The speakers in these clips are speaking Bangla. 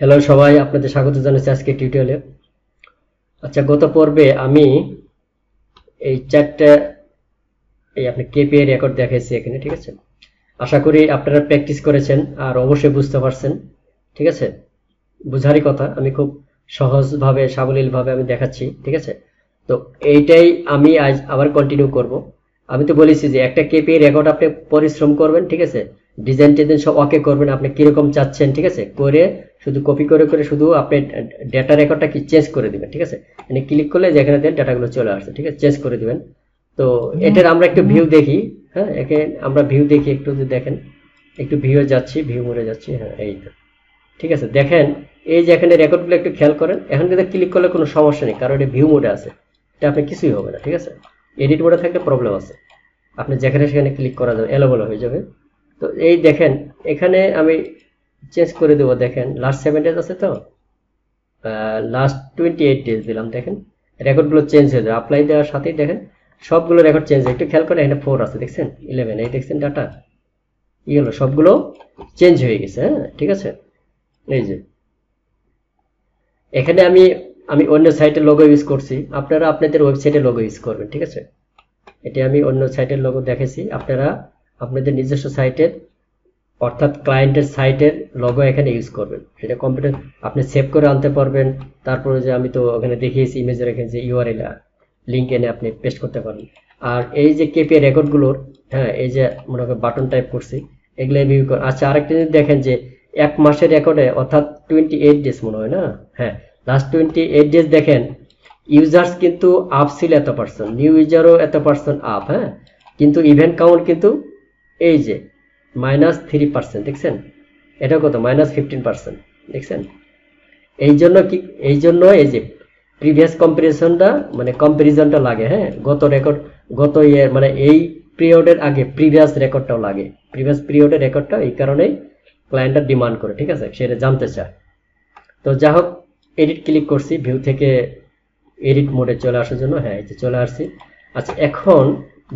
হ্যালো সবাই, আপনাদের স্বাগত জানাচ্ছি আজকে টিউটোরিয়ালে আচ্ছা গত পর্বে আমি এই চারটা, এই আপনি কেপিআই রেকর্ড দেখাইছি এখানে, ঠিক আছে? আশা করি আপনারা প্র্যাকটিস করেছেন আর অবশ্যই বুঝতে পারছেন, ঠিক আছে? বুঝারই কথা, আমি খুব সহজভাবে, সাবলীলভাবে আমি দেখাচ্ছি, ঠিক আছে? তো এইটাই আমি আজ আবার কন্টিনিউ করব। আমি তো বলেছি যে একটা কেপিআই রেকর্ড আপনি পরিশ্রম করবেন, ঠিক আছে? ডিজাইন টিজাইন সব ওকে করবেন আপনি কীরকম চাচ্ছেন ঠিক আছে? করে শুধু কপি করে করে শুধু আপনি ডেটা রেকর্ডটা কি চেঞ্জ করে দিবেন ঠিক আছে? মানে ক্লিক করলে যেখানে দেন ডাটাগুলো চলে আসছে ঠিক আছে? চেঞ্জ করে দিবেন। তো এটার আমরা একটু ভিউ দেখি হ্যাঁ? একে আমরা ভিউ দেখি একটু যদি দেখেন একটু ভিউ যাচ্ছি ভিউ মোড়ে যাচ্ছি হ্যাঁ এই তো। ঠিক আছে? দেখেন এই যে এখানে রেকর্ডগুলো একটু খেয়াল করেন এখন কিন্তু ক্লিক করলে কোনো সমস্যা নেই কারণ এটা ভিউ মোডে আছে। এটা আপনি কিছুই হবে না ঠিক আছে? এডিট মোডে থাকলে প্রবলেম আছে। আপনি যেখানে সেখানে ক্লিক করা যাবে এলোমেলো হয়ে যাবে। তো এই দেখেন, এখানে আমি চেঞ্জ করে দেবো, দেখেন লাস্ট সেভেন ডেজ আছে তো? লাস্ট টোয়েন্টি এইট ডেজ দিলাম, দেখেন রেকর্ডগুলো চেঞ্জ হয়ে যাবে। অ্যাপ্লাই দেওয়ার সাথেই দেখেন, সবগুলো রেকর্ড চেঞ্জ একটু খেয়াল করে এখানে ফোর আছে, দেখছেন? ইলেভেন এই দেখছেন ডাটা ই হলো, সবগুলো চেঞ্জ হয়ে গেছে হ্যাঁ ঠিক আছে? এই যে। এখানে আমি আমি অন্য সাইটের লোগো ইউজ করছি। আপনারা আপনাদের ওয়েবসাইটে লোগো ইউজ করবেন, ঠিক আছে? এটি আমি অন্য সাইটের লোগো দেখেছি আপনারা আপনাদের নিজস্ব সাইটের, অর্থাৎ ক্লায়েন্টের সাইটের লগো এখানে ইউজ করবেন। সেটা কম্পিউটার আপনি সেভ করে আনতে পারবেন। তারপরে যে আমি তো ওখানে দেখিয়েছি ইমেজে রেখে যে ইউআরএল লিঙ্ক এনে আপনি পেস্ট করতে পারেন আর এই যে কেপি রেকর্ডগুলোর হ্যাঁ এই যে মনে করেন বাটন টাইপ করছি, এগুলো ভিউ আচ্ছা আরেকটা যদি দেখেন যে এক মাসের রেকর্ডে অর্থাৎ টোয়েন্টি এইট ডেজ মনে হয় না? হ্যাঁ লাস্ট টোয়েন্টি এইট ডেজ দেখেন ইউজার্স কিন্তু আপ ছিল এত পার্সেন্ট নিউ ইউজারও এত পার্সেন্ট আপ হ্যাঁ? কিন্তু ইভেন্ট কাউন্ট কিন্তু এই যে মাইনাস থ্রি পার্সেন্ট দেখছেন? এটা কত? মাইনাস ফিফটিন পার্সেন্ট দেখছেন? এই জন্য কি, এই জন্য এই যে প্রিভিয়াস কম্পারিজনটা মানে কম্পারিজনটা লাগে হ্যাঁ? গত রেকর্ড গত ইয়ে মানে এই পিরিয়ডের আগে প্রিভিয়াস রেকর্ডটাও লাগে। প্রিভিয়াস পিরিয়ডের রেকর্ডটা এই কারণেই ক্লায়েন্টটা ডিমান্ড করে, ঠিক আছে? সেটা জানতে চায়। তো যা হোক এডিট ক্লিক করছি ভিউ থেকে এডিট মোডে চলে আসার জন্য হ্যাঁ এই যে চলে আসছি। আচ্ছা এখন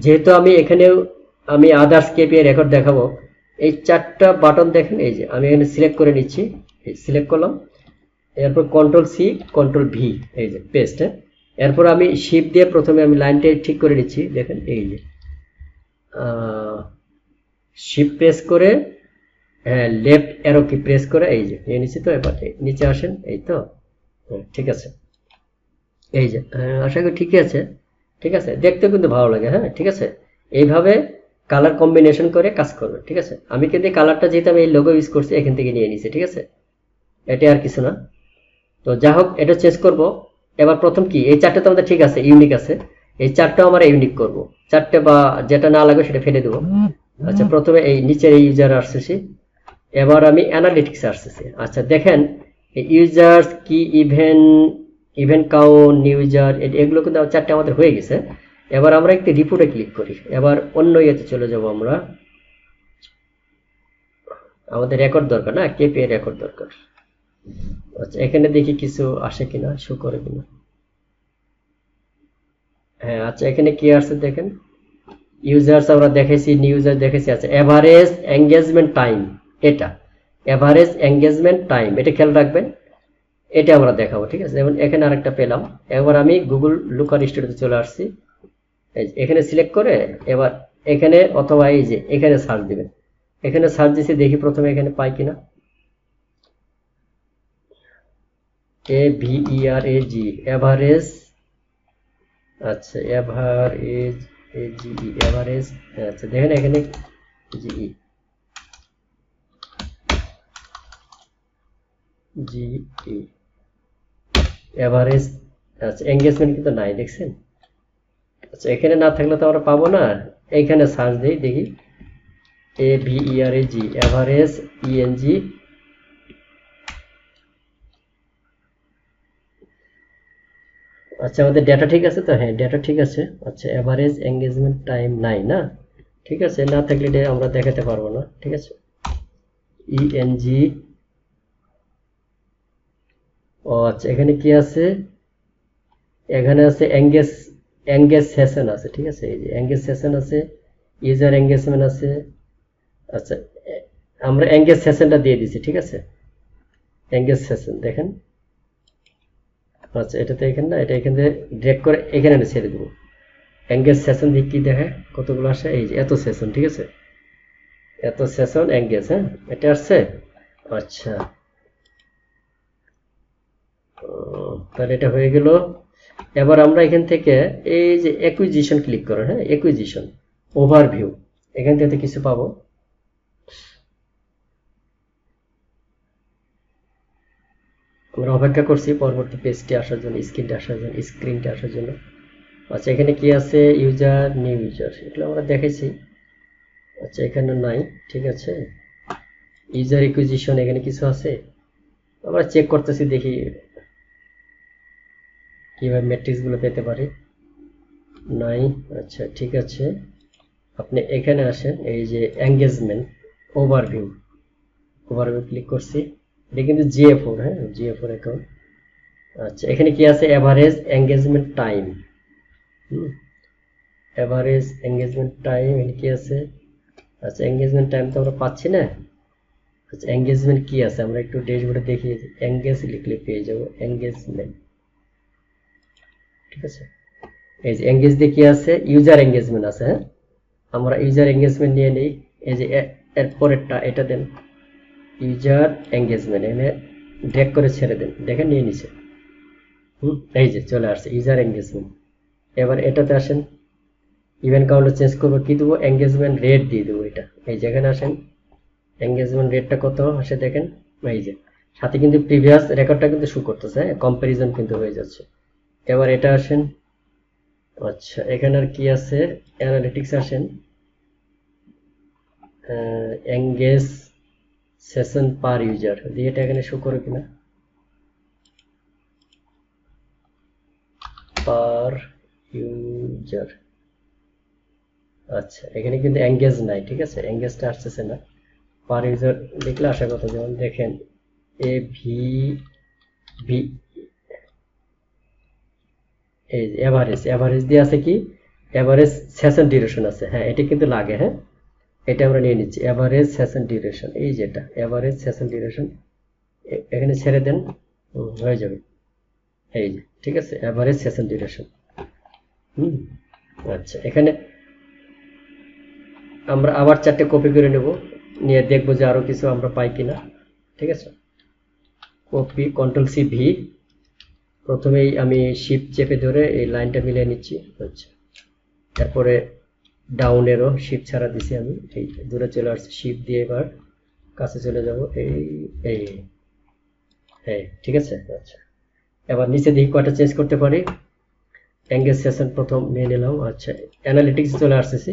যেহেতু আমি এখানেও আমি আদার্স কেপিআই রেকর্ড দেখাবো। এই চারটা বাটন দেখেন, এই যে আমি এখানে সিলেক্ট করে নিচ্ছি। সিলেক্ট করলাম। এরপর কন্ট্রোল সি কন্ট্রোল ভি এই যে পেস্ট হ্যাঁ? এরপর আমি শিপ দিয়ে প্রথমে আমি লাইনটা ঠিক করে নিচ্ছি। দেখেন, এই যে শিপ প্রেস করে হ্যাঁ লেফট অ্যারো কি প্রেস করে, এই যে, নিয়ে নিচ্ছি তো, এবার নিচে আসেন, এই তো ঠিক আছে। এই যে আশা করি ঠিকই আছে। ঠিক আছে দেখতে কিন্তু ভালো লাগে হ্যাঁ ঠিক আছে? এইভাবে কালার কম্বিনেশন করে কাজ করবে, ঠিক আছে? আমি কিন্তু কালারটা যেহেতু আমি এই লোগো ইউজ করছি, এখান থেকে নিয়ে নিছি, ঠিক আছে? এটা আর কিছু না। তো যা হোক, এটা চেঞ্জ করব। এবার প্রথম কি? এই চারটে তো আমাদের ঠিক আছে ইউনিক আছে। এই চারটাও আমরা ইউনিক করব। চারটে বা যেটা না লাগবে সেটা ফেলে দেবো। আচ্ছা প্রথমে এই নিচের এই ইউজার আসতেছি। এবার আমি অ্যানালিটিক্স আসতেছি। আচ্ছা দেখেন ইউজার্স কি event event count new user এগুলো কিন্তু চারটে আমাদের হয়ে গেছে। এবার আমরা একটি রিপোর্টে ক্লিক করি। এবার অন্য ইয়েতে চলে যাব আমরা। আমাদের রেকর্ড দরকার না কেপিআই রেকর্ড দরকার। আচ্ছা এখানে দেখি কিছু আসে কিনা শো করে কিনা। হ্যাঁ আচ্ছা এখানে কি আসছে দেখেন? ইউজার্স আমরা দেখেছি নিউ ইউজার দেখেছি আচ্ছা এভারেজ এঙ্গেজমেন্ট টাইম এটা। এভারেজ এঙ্গেজমেন্ট টাইম এটা খেয়াল রাখবেন। এটা আমরা দেখাবো, ঠিক আছে? যেমন এখানে আরেকটা পেলাম। এবার আমি গুগল লুকার স্টুডিওতে চলে আসছি। এখানে সিলেক্ট করে এবার এখানে অথবা এই যে, এখানে সার্চ দিবেন। এখানে সার্চ দিছি, দেখি প্রথমে এখানে পাই কিনা। এ ভি আর এ জি এভারেজ আচ্ছা এভারেজ এ জি এভারেজ আচ্ছা দেখেন এখানে জি ই জি ই এভারেজ আচ্ছা এঙ্গেজমেন্ট কিন্তু নাই, দেখছেন? আচ্ছা এখানে না থাকলে তো আমরা পাবো না। এইখানে সার্চ দিই, দেখি। এ ই আর এ জি এভারেজ ইএনজি আচ্ছা আমাদের ডেটা ঠিক আছে তো? হ্যাঁ ডেটা ঠিক আছে। আচ্ছা এভারেজ এঙ্গেজমেন্ট টাইম নাই না? ঠিক আছে, না থাকলে এটা আমরা দেখাতে পারব না, ঠিক আছে? ইএনজি ও আচ্ছা এখানে কি আছে? এখানে আছে এঙ্গেজ এঙ্গেজ সেশন আছে, ঠিক আছে? এই যে এঙ্গেজ সেশন আছে ইউজার এঙ্গেজমেন্ট আছে আচ্ছা আমরা এঙ্গেজ সেশনটা দিয়ে দিছি, ঠিক আছে? এঙ্গেজ সেশন দেখেন। আচ্ছা এটাতে এখানে না, এটা এখান থেকে করে এখানে এনে ছেড়ে দেবো। এঙ্গেজ সেশন দিয়ে কি দেখে? কতগুলো আসে? এই যে এত সেশন ঠিক আছে? এত সেশন এঙ্গেজ হ্যাঁ? এটা আসছে? আচ্ছা। তাহলে এটা হয়ে গেল এবার আমরা এখান থেকে এই যে একুইজিশন ক্লিক করো হ্যাঁ? একুইজিশন ওভারভিউ এখান থেকে কিছু পাবো। আমরা অপেক্ষা করছি পরবর্তী পেজটি আসার জন্য স্ক্রিনটা আসার জন্য স্ক্রিনটা আসার জন্য। আচ্ছা এখানে কি আছে? ইউজার নিউ ইউজার এগুলো আমরা দেখেছি আচ্ছা এখানে নাই, ঠিক আছে। ইউজার ইকুইজিশন এখানে কিছু আছে? আমরা চেক করতেছি, দেখি কীভাবে ম্যাট্রিক্সগুলো পেতে পারি? নাই আচ্ছা ঠিক আছে। আপনি এখানে আসেন, এই যে এঙ্গেজমেন্ট ওভারভিউ ওভারভিউ ক্লিক করছি। এটা কিন্তু জিএ ফোর হ্যাঁ? জি জিএ ফোর অ্যাকাউন্ট আচ্ছা এখানে কি আছে? Average engagement time average engagement time এখানে কি আছে? আচ্ছা এঙ্গেজমেন্ট টাইম তো আমরা পাচ্ছি না। আচ্ছা এঙ্গেজমেন্ট কি আছে? আমরা একটু ড্যাশবোর্ডে দেখি। এঙ্গেজ লিখলে পেয়ে যাব। এঙ্গেজমেন্ট ঠিক আছে? এই যে এঙ্গেজ দিয়ে কি আছে? ইউজার এঙ্গেজমেন্ট আছে হ্যাঁ? আমরা ইউজার এঙ্গেজমেন্ট নিয়ে নিই। এই যে এর পরেরটা, এটা দেন। ইউজার এঙ্গেজমেন্ট এখানে ড্র্যাগ করে ছেড়ে দেন। দেখেন, নিয়ে নিছে। হুম, এই যে চলে আসছে ইউজার এঙ্গেজমেন্ট এবার এটাতে আসেন। ইভেন্ট কাউন্টার চেঞ্জ করব, কি দেবো? এঙ্গেজমেন্ট রেট দিয়ে দেবো এটা। এই যেখানে আসেন। এঙ্গেজমেন্ট রেটটা কত? আসে দেখেন। এই যে, সাথে কিন্তু প্রিভিয়াস রেকর্ডটা কিন্তু শু করতেছে হ্যাঁ? কম্পারিজন কিন্তু হয়ে যাচ্ছে। এবার এটা আসেন। আচ্ছা এখানে আর কি আছে? অ্যানালিটিক্স আসেন। এঙ্গেজ সেশন পার ইউজার দিয়ে এটা এখানে শো করে কিনা? পার ইউজার আচ্ছা এখানে কিন্তু এঙ্গেজ নাই, ঠিক আছে? এঙ্গেজটা আসতেছে না। পার ইউজার দেখলে আশা কথা যেমন দেখেন এ ভি ভি এই এভারেজ এভারেজ দিয়ে আছে কি? এভারেজ সেশন ডিউরেশন আছে। হ্যাঁ এটা কিন্তু লাগে হ্যাঁ? এটা আমরা নিয়ে নিচ্ছি। এভারেজ সেশন ডিউরেশন এই যেটা এভারেজ সেশন ডিউরেশন এখানে ছেড়ে দেন হয়ে যাবে। এই যে, ঠিক আছে? Average session duration hmm? আচ্ছা এখানে আমরা আবার চারটে কপি করে নেব। নিয়ে দেখব যে আরও কিছু আমরা পাই কিনা। ঠিক আছে? কপি কন্ট্রোল সি ভি প্রথমেই আমি শিপ চেপে ধরে এই লাইনটা মিলিয়ে নিচ্ছি আচ্ছা তারপরে ডাউনেরও শিপ ছাড়া দিছি আমি, এই দূরে চলে আসছি শিপ দিয়ে এবার কাছে চলে যাব, এই এই ঠিক আছে? আচ্ছা। এবার নিচে দেখি কয়টা চেঞ্জ করতে পারি। অ্যাঙ্গেজ সেশন প্রথম নিয়ে নিলাম আচ্ছা। অ্যানালিটিক্স চলে আসতেছি।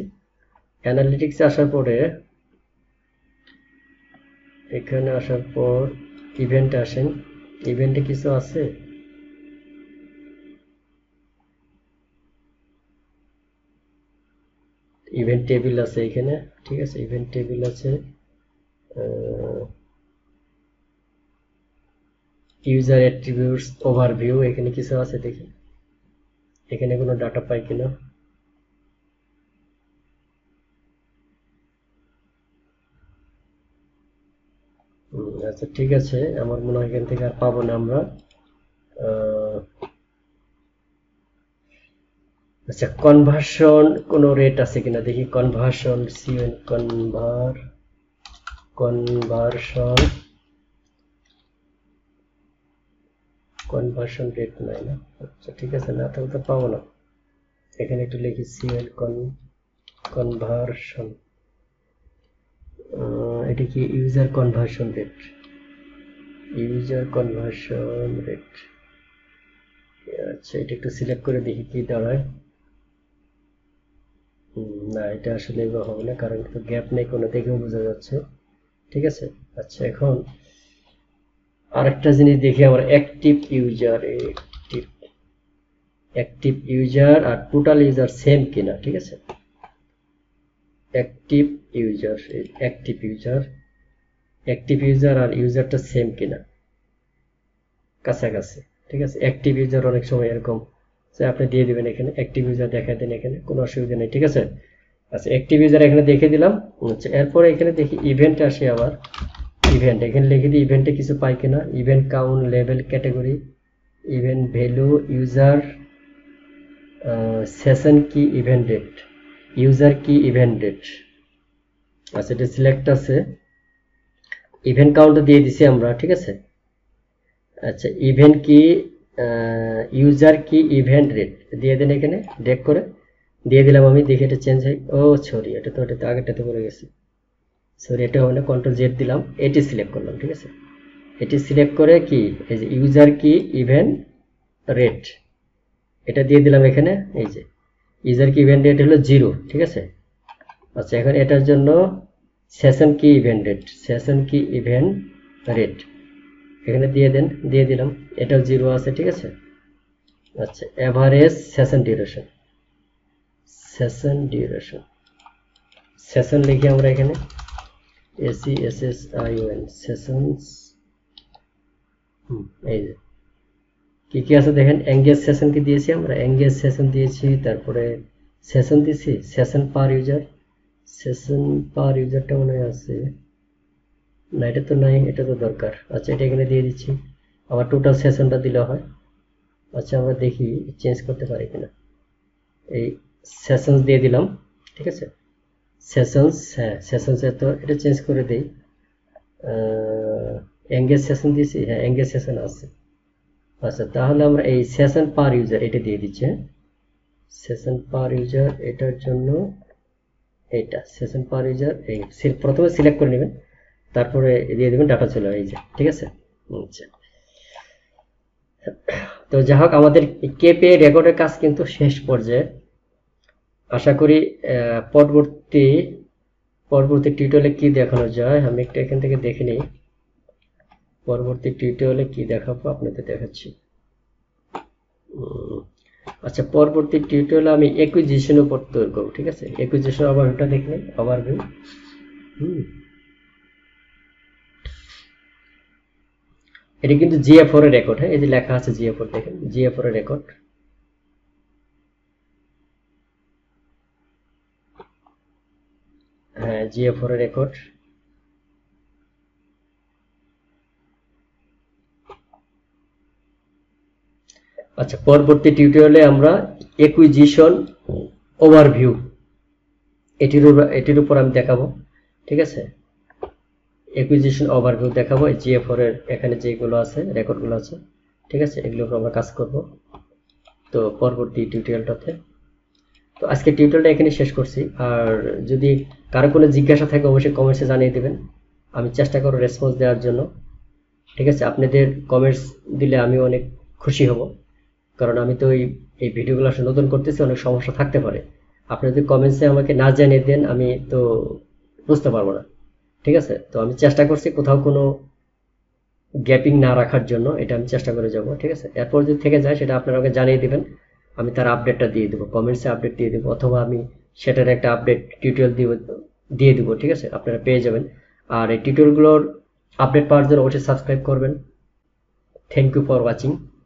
অ্যানালিটিক্স আসার পরে, এখানে আসার পর ইভেন্ট আসেন। ইভেন্টে কিছু আছে? ইভেন্ট টেবিল আছে এখানে, ঠিক আছে? ইভেন্ট টেবিল আছে ইউজার অ্যাট্রিবিউটস ওভারভিউ এখানে কিছু আছে দেখি। এখানে কোনো ডাটা পাই কিনা? আচ্ছা ঠিক আছে। আমার মনে হয় এখান থেকে আর পাবো না আমরা। আচ্ছা কনভার্সন কোনো রেট আছে কিনা? দেখি conversion CN conver conversion conversion rate নাই না? আচ্ছা ঠিক আছে, না, তাহলে তো পাবো না। এখানে একটু লিখি সিএল কন কনভার্সন এটা কি user conversion rate user conversion rate আচ্ছা এটা একটু সিলেক্ট করে দেখি কি দাঁড়ায়। না, এটা আসলে এবার হবে না, কারণ গ্যাপ নেই, কোনো দেখেও বোঝা যাচ্ছে। ঠিক আছে? আচ্ছা এখন আরেকটা জিনিস দেখি, আমার active user active active user আর টোটাল ইউজার সেম কিনা, ঠিক আছে? Active user active user active user আর ইউজারটা সেম কিনা? কাছাকাছি, ঠিক আছে? অ্যাক্টিভ ইউজার অনেক সময় এরকম যে আপনি দিয়ে দিবেন এখানে অ্যাক্টিভ ইউজার দেখা দেন এখানে, কোনো অসুবিধা নেই, ঠিক আছে? আচ্ছা অ্যাক্টিভ ইউজার এখানে দেখে দিলাম। আচ্ছা এরপরে এখানে দেখি ইভেন্ট আসে আবার। ইভেন্ট এখানে লিখে দিই ইভেন্টে কিছু পাই কিনা। Event count level category event value user session কি ইভেন্ট ডেট ইউজার কি ইভেন্ট ডেট আচ্ছা এটা সিলেক্ট আছে। ইভেন্ট কাউন্ট দিয়ে দিছি আমরা, ঠিক আছে? আচ্ছা ইভেন্ট কি ইউজার কি ইভেন্ট রেট দিয়ে দেন এখানে ডেক করে। দিয়ে দিলাম আমি, দেখি এটা চেঞ্জ হয়। ও সরি এটা তো এটা তো আগেরটাতে পড়ে গেছে। সরি এটা হলে কন্ট্রোল জেড দিলাম, এটি সিলেক্ট করলাম, ঠিক আছে? এটি সিলেক্ট করে কি? এই যে ইউজার কি ইভেন্ট রেট এটা দিয়ে দিলাম এখানে, এই যে। ইউজার কি ইভেন্ট রেট হলো জিরো ঠিক আছে? আচ্ছা এখন এটার জন্য সেশন কি ইভেন্ট রেট সেশন কি ইভেন্ট রেট এখানে দিয়ে দেন, দিয়ে দিলাম। এটাও জিরো আছে, ঠিক আছে? আচ্ছা average session duration session duration session লিখি আমরা এখানে। AC S S I N sessions এই যে। কি কি আছে দেখেন? এঙ্গেজ সেশন কি দিয়েছি আমরা? এঙ্গেজ সেশন দিয়েছি, তারপরে সেশন দিয়েছি session per user session per ইউজারটা মনে হয় আছে। না, এটা তো নাই, এটা তো দরকার। আচ্ছা এটা এখানে দিয়ে দিচ্ছি। আবার টোটাল সেশনটা দিলে হয়। আচ্ছা আমরা দেখি চেঞ্জ করতে পারি কিনা। এই সেশনস দিয়ে দিলাম, ঠিক আছে? সেশনস হ্যাঁ সেশনসে তো এটা চেঞ্জ করে দিই। এঙ্গেজ সেশন দিয়েছি হ্যাঁ এঙ্গেজ সেশন আছে। আচ্ছা তাহলে আমরা এই সেশন পার ইউজার এটা দিয়ে দিচ্ছি সেশন পার ইউজার এটার জন্য এইটা সেশন পার ইউজার এই প্রথমে সিলেক্ট করে নেবেন। তারপরে দিয়ে দেবেন ডাটা চলে এই যে, ঠিক আছে? আচ্ছা। তো যাই হোক, আমাদের কেপে রেকর্ডের কাজ কিন্তু শেষ পর্যায়ে। আশা করি পরবর্তী পরবর্তী টিউটোরিয়ালে কি দেখানো যায়, আমি একটা এখান থেকে দেখে নিই। পরবর্তী টিউটোরিয়ালে কি দেখাবো, আপনাদের দেখাচ্ছি। আচ্ছা পরবর্তী টিউটোরিয়ালে আমি একুইজিশন উপর তৈরি করব, ঠিক আছে? একুইজিশন ওভারভিউটা দেখলেন ওভারভিউ হুম। এটা কিন্তু জিএফোর এর রেকর্ড হ্যাঁ? এই যে লেখা আছে জিএফোর দেখেন। জিএফোর এর রেকর্ড হ্যাঁ জিএফোর এর রেকর্ড আচ্ছা পরবর্তী টিউটোরিয়ালে আমরা একুইজিশন ওভারভিউ এটির এটির উপর আমি দেখাবো, ঠিক আছে? একুইজিশন ওভারভিউ দেখাবো জিএফোর এর এখানে যেগুলো আছে রেকর্ডগুলো আছে, ঠিক আছে? এগুলোর উপর আমরা কাজ করব। তো পরবর্তী টিউটোরিয়ালটাতে তো আজকে টিউটোরিয়ালটা এখানে শেষ করছি। আর যদি কারও কোনো জিজ্ঞাসা থাকে, অবশ্যই কমেন্টসে জানিয়ে দেবেন। আমি চেষ্টা করব রেসপন্স দেওয়ার জন্য। ঠিক আছে? আপনাদের কমেন্টস দিলে আমি অনেক খুশি হব। কারণ আমি তো এই এই ভিডিওগুলো আসলে নতুন করতেছি, অনেক সমস্যা থাকতে পারে। আপনি যদি কমেন্টসে আমাকে না জানিয়ে দেন, আমি তো বুঝতে পারব না। ঠিক আছে? তো আমি চেষ্টা করছি কোথাও কোনো গ্যাপিং না রাখার জন্য, এটা আমি চেষ্টা করে যাব, ঠিক আছে? এরপর যদি থেকে যায়, সেটা আপনারা আমাকে জানিয়ে দেবেন। আমি তার আপডেটটা দিয়ে দেবো কমেন্টসে আপডেট দিয়ে দেবো, অথবা আমি সেটার একটা আপডেট টিউটোরিয়াল দিয়ে দিয়ে দেবো, ঠিক আছে? আপনারা পেয়ে যাবেন। আর এই টিউটোরিয়ালগুলোর আপডেট পাওয়ার জন্য অবশ্যই সাবস্ক্রাইব করবেন। Thank you for watching